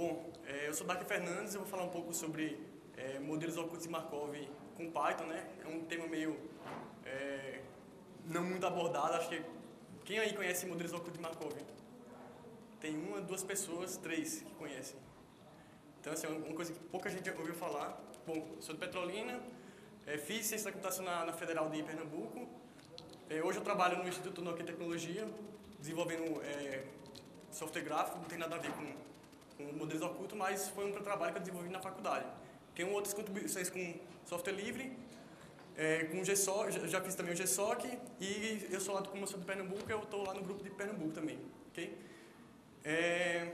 Bom, é, eu sou Dark Fernandes, eu vou falar um pouco sobre é, modelos ocultos de Markov com Python, né? É um tema meio é, não muito abordado, acho que quem aí conhece modelos ocultos de Markov? Tem uma, duas pessoas, três que conhecem. Então, assim, é uma coisa que pouca gente ouviu falar. Bom, sou de Petrolina, é, fiz ciência da computação na, na Federal de Pernambuco. É, hoje eu trabalho no Instituto Nokia Tecnologia, desenvolvendo é, software gráfico, não tem nada a ver com, com modelos ocultos, mas foi um trabalho que eu desenvolvi na faculdade. Tenho outras contribuições com software livre, é, com GSOC, já fiz também o GSOC, e eu sou lá, eu sou de Pernambuco, eu estou lá no grupo de Pernambuco também, ok? É,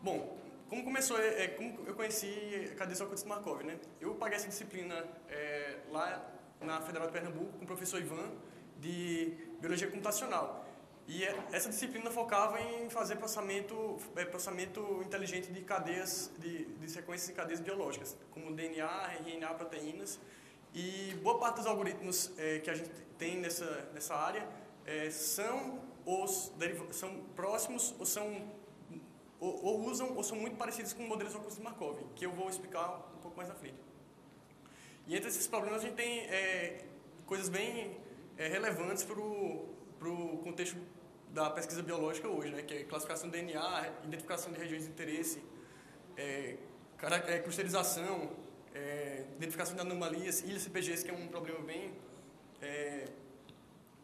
bom, como começou, é, é como eu conheci Cadê Sócrates Markov, né? Eu paguei essa disciplina é, lá na Federal de Pernambuco com o professor Ivan, de Biologia Computacional. E é, essa disciplina focava em fazer processamento, é, processamento inteligente de cadeias, de, de sequências em cadeias biológicas, como DNA, RNA, proteínas. E boa parte dos algoritmos é, que a gente tem nessa, nessa área é, são, os, são próximos ou são ou, ou, usam ou são muito parecidos com modelos ocultos de Markov, que eu vou explicar um pouco mais na frente. E entre esses problemas a gente tem é, coisas bem é, relevantes para o contexto da pesquisa biológica hoje, né, que é classificação do DNA, identificação de regiões de interesse, é, é clusterização, é, identificação de anomalias, ilhas CPGs, que é um problema bem, é,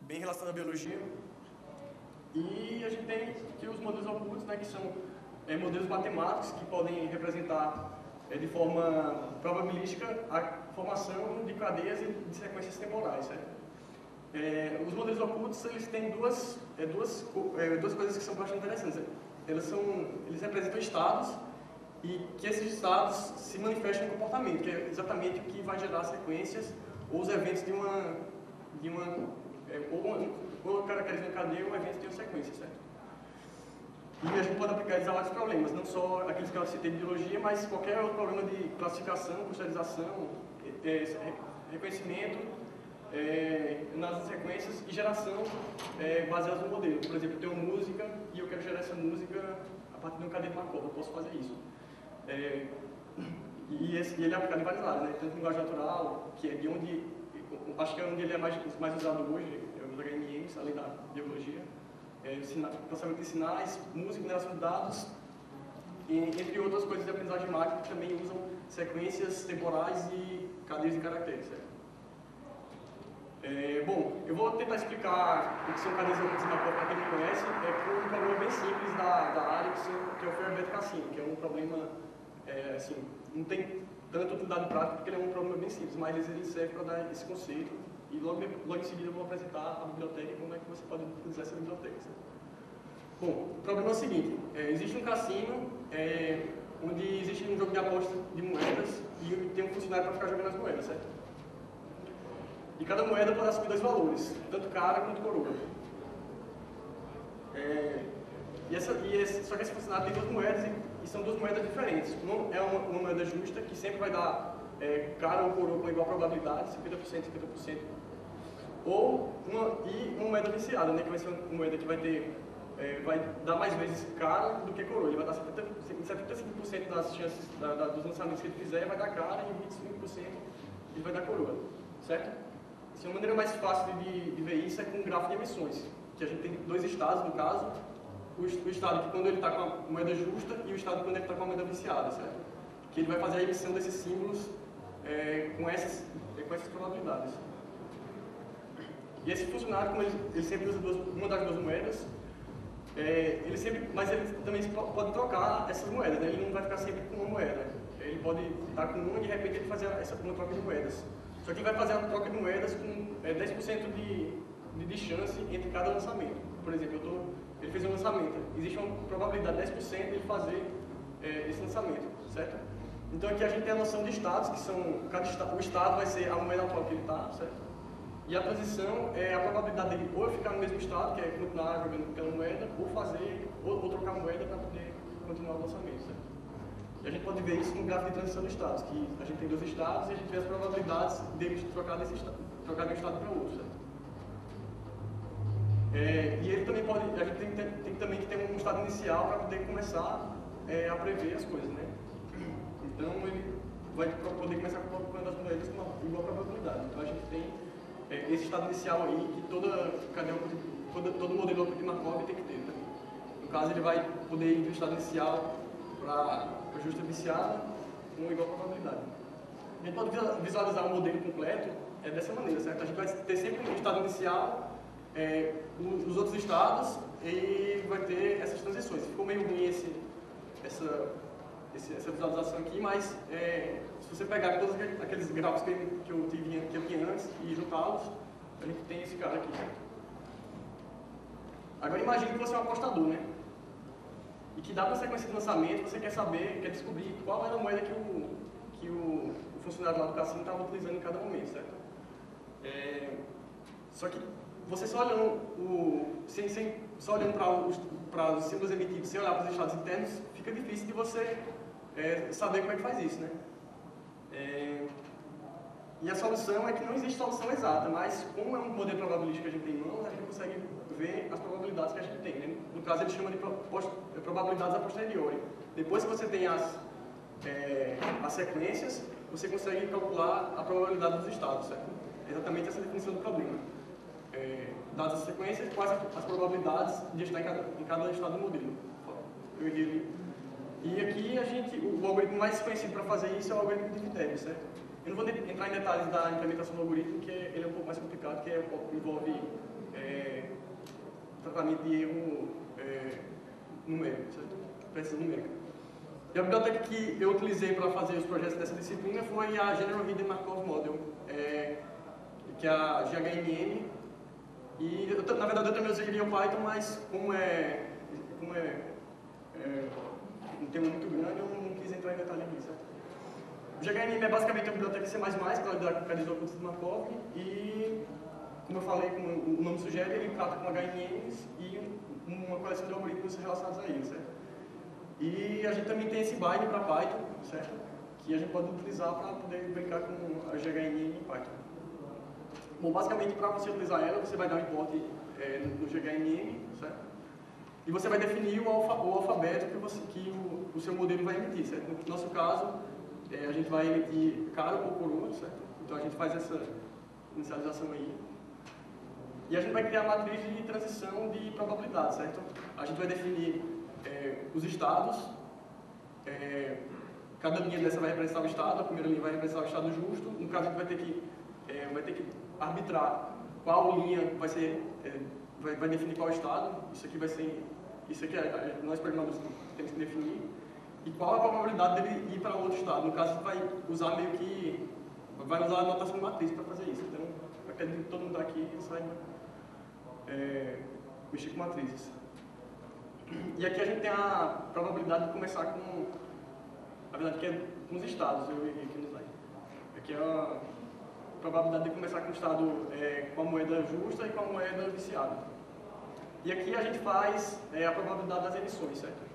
bem relacionado à biologia. E a gente tem aqui os modelos ocultos, né, que são é, modelos matemáticos que podem representar é, de forma probabilística a formação de cadeias e de sequências temporais. Certo? É, os modelos ocultos eles têm duas, é, duas, é, duas coisas que são bastante interessantes. Eles, são, eles representam estados e que esses estados se manifestam em comportamento, que é exatamente o que vai gerar sequências ou os eventos de uma, de uma é, ou, ou caracteriza uma cadeia ou um evento de uma sequência, certo? E a gente pode aplicar eles a vários problemas, não só aqueles que eu citei de biologia, mas qualquer outro problema de classificação, clusterização, é, é, reconhecimento, é, nas sequências e geração é, baseadas no modelo. Por exemplo, eu tenho música e eu quero gerar essa música a partir de um cadeia de Markov, eu posso fazer isso. É, e, esse, e, ele é aplicado em várias áreas, né? tanto linguagem natural, que é de onde, acho que é onde ele é mais, mais usado hoje, é os HMMs, além da biologia é, processamento de sinais, música, mineração de dados, e, entre outras coisas de aprendizagem mágica que também usam sequências temporais e cadeias de caracteres. Certo? É, bom, eu vou tentar explicar o que são cadeias ocultas na para quem não conhece, é por um problema bem simples da, da área, que, é o Fairbaird Cassino, que é um problema, é, assim, não tem tanto utilidade prática porque ele é um problema bem simples, mas ele serve para dar esse conceito e logo, logo em seguida eu vou apresentar a biblioteca e como é que você pode utilizar essa biblioteca. Certo? Bom, o problema é o seguinte, é, existe um cassino é, onde existe um jogo de aposta de moedas e tem um funcionário para ficar jogando as moedas, certo? E cada moeda pode assumir dois valores, tanto cara quanto coroa. É, e essa, e esse, só que esse funcionário tem duas moedas e, e, são duas moedas diferentes. Uma é uma, uma moeda justa, que sempre vai dar é, cara ou coroa com igual probabilidade, 50%, 50%, ou uma, e uma moeda viciada, né, que vai ser uma moeda que vai ter é, vai dar mais vezes cara do que coroa. Ele vai dar 70, 75% das chances da, da, dos lançamentos que ele fizer vai dar cara e 25% ele vai dar coroa, certo? Assim, uma maneira mais fácil de, de, ver isso é com um gráfico de emissões, que a gente tem dois estados, no caso, o, o estado que quando ele está com a moeda justa e o estado quando ele está com a moeda viciada, certo? Que ele vai fazer a emissão desses símbolos é, com, essas, é, com essas probabilidades. E esse funcionário, como ele, ele sempre usa duas, uma das duas moedas, é, ele sempre, mas ele também pode trocar essas moedas, né? ele não vai ficar sempre com uma moeda. Ele pode estar com uma e de repente ele fazer essa, uma troca de moedas. Só que vai fazer a troca de moedas com é, 10% de, de, de chance entre cada lançamento. Por exemplo, tô, ele fez um lançamento, existe uma probabilidade de 10% de ele fazer é, esse lançamento, certo? Então aqui a gente tem a noção de estados, que são, cada estado, o estado vai ser a moeda atual que ele está, certo? E a transição é a probabilidade dele ou ficar no mesmo estado, que é continuar jogando pela moeda, ou fazer, ou, ou trocar moeda para poder continuar o lançamento, certo? E a gente pode ver isso no gráfico de transição de estados, que a gente tem dois estados e a gente vê as probabilidades deles trocar, desse estado, trocar de um estado para outro, certo? É, e ele também pode, a gente tem, tem, tem também que ter um estado inicial para poder começar é, a prever as coisas, né? Então ele vai poder começar com das moedas com igual probabilidade. Então a gente tem é, esse estado inicial aí que toda cadeia, toda, todo modelo de Markov tem que ter. Né? No caso ele vai poder ir do estado inicial para a justa viciada com igual probabilidade. A gente pode visualizar o modelo completo é dessa maneira, certo? A gente vai ter sempre um estado inicial, é, os outros estados e vai ter essas transições. Ficou meio ruim esse, essa, esse, essa visualização aqui, mas é, se você pegar todos aqueles gráficos que, que, eu, tive, tinha antes e juntá-los, a gente tem esse cara aqui? Agora imagine que você é um apostador, né? E que dá uma sequência de lançamento, você quer saber, quer descobrir qual era a moeda que o, que o, o funcionário lá do cassino estava utilizando em cada momento, certo? É, só que você só olhando, o, sem, sem, só olhando para os, símbolos emitidos, sem olhar para os estados internos, fica difícil de você é, saber como é que faz isso, né? É, e a solução é que não existe solução exata, mas como é um modelo probabilístico que a gente tem em mãos, a gente consegue ver as probabilidades que a gente tem. Né? No caso, ele chama de probabilidades a posteriori. Depois que você tem as, é, as sequências, você consegue calcular a probabilidade dos estados, certo? exatamente essa definição do problema. É, dadas as sequências, quais as probabilidades de estar em cada, em cada estado do modelo. Eu errei ali. E aqui a gente, o, algoritmo mais conhecido para fazer isso é o algoritmo de Viterbi, certo? Eu não vou entrar em detalhes da implementação do algoritmo, porque ele é um pouco mais complicado, que é, envolve é, tratamento de erro é, numérico, certo? Precisão numérica. E a biblioteca que eu utilizei para fazer os projetos dessa disciplina foi a General Hidden Markov Model. É, que é a GHMM. E, eu, na verdade, eu também usei o Python, mas como é, como é, é um tema muito grande, eu não quis entrar em detalhe aqui, certo? O GHMM é basicamente uma biblioteca C++, que ela localizou o de Markov, e, como eu falei, como o nome sugere, ele trata com HMMs e uma coleção de algoritmos relacionados a ele, certo? E a gente também tem esse bind para Python, certo? Que a gente pode utilizar para poder brincar com a GHMM em Python. Bom, basicamente, para você utilizar ela, você vai dar um import é, no GHMM, certo? E você vai definir o, alfa, o alfabeto que, você, que o, o, seu modelo vai emitir, certo? No nosso caso, é, a gente vai emitir cara ou coroa, certo? Então a gente faz essa inicialização aí. E a gente vai criar a matriz de transição de probabilidade, certo? A gente vai definir é, os estados, é, cada linha dessa vai representar o estado, a primeira linha vai representar o estado justo, no caso a gente vai ter que, é, vai ter que arbitrar qual linha vai ser, é, vai, vai, definir qual estado, isso aqui vai ser, isso aqui é, nós programadores temos que definir, e qual a probabilidade dele ir para outro estado. No caso, vai usar meio que, vai usar a notação matriz para fazer isso. Então, acredito que todo mundo aqui saiba é, mexer com matrizes. E aqui a gente tem a probabilidade de começar com, a verdade que é com os estados, eu errei aqui no slide. Aqui é a probabilidade de começar com o estado é, com a moeda justa e com a moeda viciada. E aqui a gente faz é, a probabilidade das emissões, certo?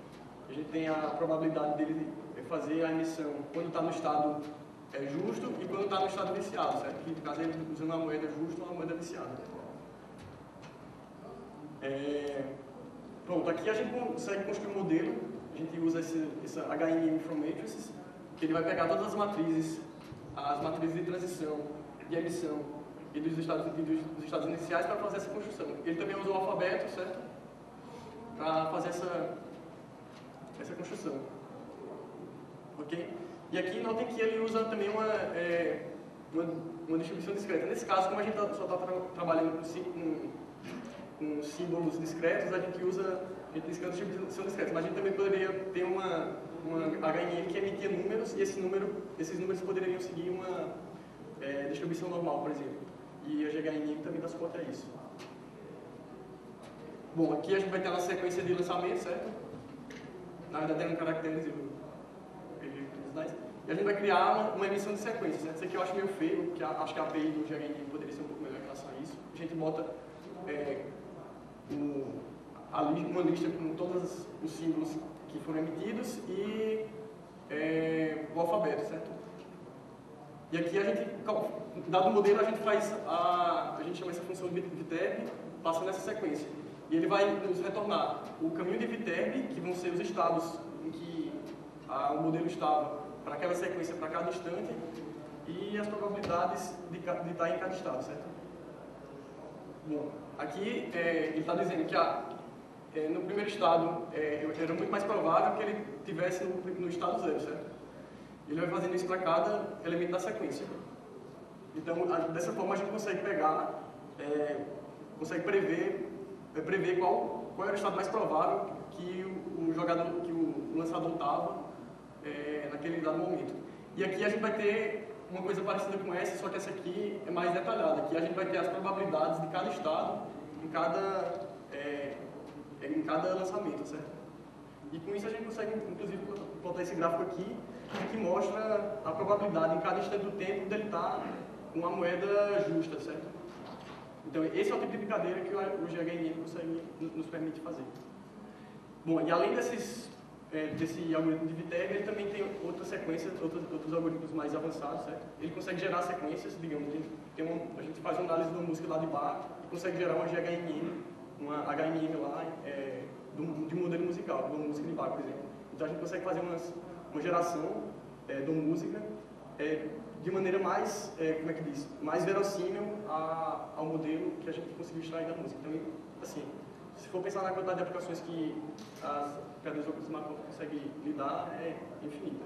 A gente tem a probabilidade dele fazer a emissão quando está no estado é, justo e quando está no estado viciado, certo? Que no caso ele usando uma moeda justa ou uma moeda viciada. É, pronto, aqui a gente consegue construir um modelo, a gente usa esse, essa HNM from matrices, que ele vai pegar todas as matrizes, as matrizes de transição de emissão e dos estados, e dos, estados iniciais para fazer essa construção. Ele também usou o alfabeto, certo? Para fazer essa, essa construção. Ok? E aqui notem que ele usa também uma, é, uma, uma, distribuição discreta. Nesse caso, como a gente tá, só está tra trabalhando com, com, símbolos discretos, a gente usa a uma distribuição discreta. Mas a gente também poderia ter uma, uma HNN que emitia números e esse número, esses números poderiam seguir uma é, distribuição normal, por exemplo. E a GHNM também dá suporte a isso. Bom, aqui a gente vai ter uma sequência de lançamento, certo? Na verdade, tem um caracteres slides. E a gente vai criar uma, emissão de sequências, certo? Isso aqui eu acho meio feio, porque acho que a API do GHNM poderia ser um pouco melhor em relação a isso. A gente bota é, um, a, uma lista com todos os símbolos que foram emitidos e é, o alfabeto, certo? E aqui a gente, dado o modelo, a gente faz a, a gente chama essa função de Viterbi, passa nessa sequência. E ele vai nos retornar o caminho de Viterbi, que vão ser os estados em que a, o modelo estava para aquela sequência para cada instante e as probabilidades de, de estar em cada estado, certo? Bom, aqui é, ele está dizendo que ah, é, no primeiro estado é, era muito mais provável que ele tivesse no, no estado zero, certo? Ele vai fazendo isso para cada elemento da sequência. Então, a, dessa forma a gente consegue pegar, é, consegue prever, é, prever qual, qual era o estado mais provável que o, o jogador, que o lançador estava é, naquele dado momento. E aqui a gente vai ter uma coisa parecida com essa, só que essa aqui é mais detalhada. Aqui a gente vai ter as probabilidades de cada estado em cada, é, em cada lançamento, certo? E com isso a gente consegue, inclusive, botar esse gráfico aqui, que mostra a probabilidade em cada instante do tempo dele estar com uma moeda justa, certo? Então, esse é o tipo de brincadeira que o GHNM consegue, nos permite fazer. Bom, e além desses é, desse algoritmo de Viterbo, ele também tem outras sequências, outros, outros algoritmos mais avançados, certo? Ele consegue gerar sequências, digamos, tem uma, a gente faz uma análise uma música lá de bar e consegue gerar uma GHMM, uma HMM lá, é, de um modelo musical, de uma música de bar, por exemplo. Então a gente consegue fazer umas, uma geração é, de uma música é, de maneira mais, é, como é que diz, mais verossímil a, ao modelo que a gente conseguiu extrair da música. Então, assim, se for pensar na quantidade de aplicações que as cadeias ocultas Markov conseguem lidar, é infinita.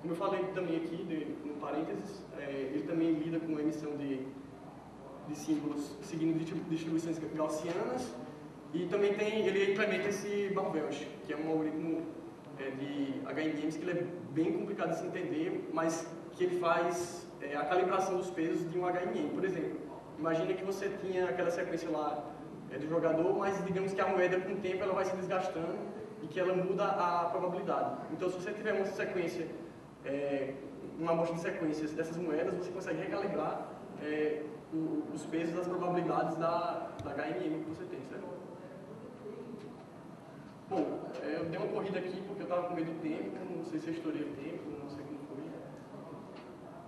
Como eu falei também aqui, de, no parênteses, é, ele também lida com a emissão de, de símbolos seguindo distribuições gaussianas e também tem, ele implementa esse Barbelch, que é um algoritmo é, de HMMs que é bem complicado de se entender, mas que ele faz é, a calibração dos pesos de um HMM. Por exemplo, imagina que você tinha aquela sequência lá é, do jogador, mas digamos que a moeda com o tempo ela vai se desgastando e que ela muda a probabilidade. Então, se você tiver uma sequência, é, uma amostra de sequências dessas moedas, você consegue recalibrar é, o, os pesos das probabilidades da, da HMM que você tem, certo? Bom, é, eu dei uma corrida aqui porque eu estava com medo do tempo, não sei se eu estourei o tempo, não sei como foi.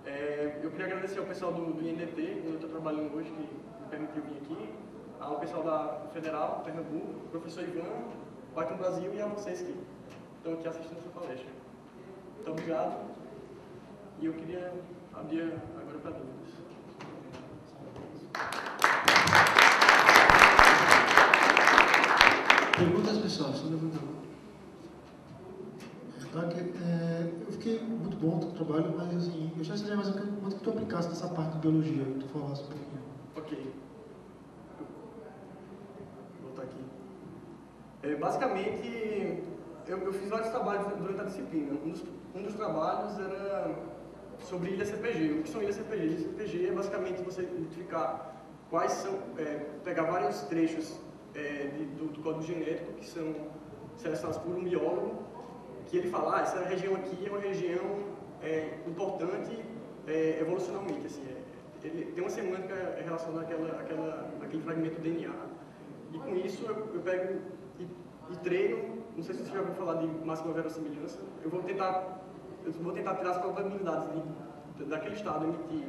É, eu queria agradecer ao pessoal do, do INDT, onde eu estou trabalhando hoje, que me permitiu vir aqui, ao pessoal da Federal, Pernambuco, o professor Ivan, Python Brasil e a vocês que estão aqui assistindo essa palestra. Muito obrigado. E eu queria abrir agora para dúvidas. Perguntas, pessoal? Só levantando. É, eu fiquei muito bom o trabalho, mas assim, eu já seria mais muito que tu aplicasse nessa parte de biologia, que tu falasse um pouquinho. Ok. Vou voltar aqui. É, basicamente, eu, eu, fiz vários trabalhos durante a disciplina. Um dos, um dos trabalhos era sobre ilhas CPG. O que são ilhas CPG? Ilhas CPG é basicamente você identificar quais são, é, pegar vários trechos é, de, do, do, código genético que são selecionados por um biólogo, que ele fala, ah, essa região aqui é uma região é, importante é, evolucionalmente, assim, é, ele tem uma semântica relacionada àquela, àquela, àquele fragmento do DNA. E com isso eu, eu pego e, e, treino, não sei se você já ouviu falar de máxima verossimilhança, eu vou tentar, eu vou tentar tirar as probabilidades de, daquele estado emitir,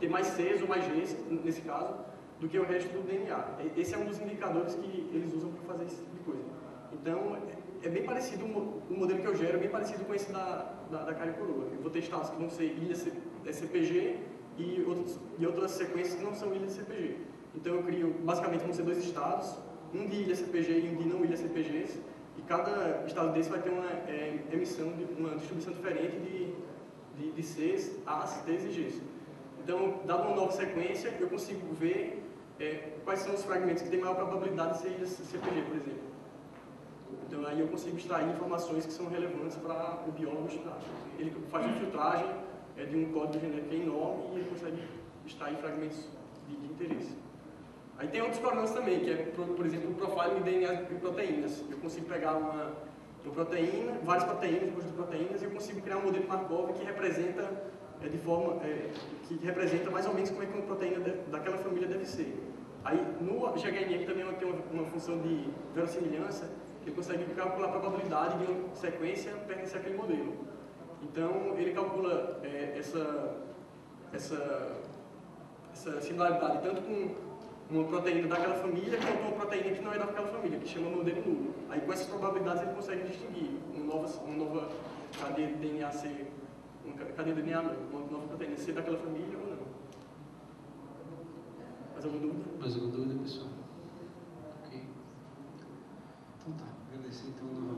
ter mais Cs ou mais Gs, nesse caso, do que o resto do DNA. Esse é um dos indicadores que eles usam para fazer esse tipo de coisa. Então, é bem parecido, o modelo que eu gero é bem parecido com esse da, da, da cara e coroa. Eu vou ter estados que vão ser ilhas CPG e, outros, e outras sequências que não são ilhas CPG. Então, eu crio, basicamente, vão ser dois estados, um de ilha CPG e um de não ilha CPGs, e cada estado desse vai ter uma é, emissão, de, uma distribuição diferente de, de, de Cs, As, Ts e Gs. Então, dado uma nova sequência, eu consigo ver é, quais são os fragmentos que têm maior probabilidade de ser CPG, por exemplo. Então aí eu consigo extrair informações que são relevantes para o biólogo estudar. Ele faz uma filtragem é, de um código genético enorme e ele consegue extrair fragmentos de, de interesse. Aí tem outros problemas também, que é, por, por exemplo, o profiling de DNA e proteínas. Eu consigo pegar uma, uma proteína, várias proteínas, conjunto de proteínas, e eu consigo criar um modelo Markov que representa é, de forma é, que representa mais ou menos como é que uma proteína de, daquela família deve ser. Aí no GHNM também tem uma, uma função de verossimilhança ele consegue calcular a probabilidade de uma sequência pertencer àquele modelo. Então ele calcula é, essa, essa, essa similaridade tanto com uma proteína daquela família quanto uma proteína que não é daquela família, que chama modelo nulo. Aí com essas probabilidades ele consegue distinguir uma nova, uma nova cadeia de DNA ser uma cadeia de DNA, uma nova proteína ser daquela família ou não. Mais alguma dúvida? Mais alguma dúvida, pessoal? Então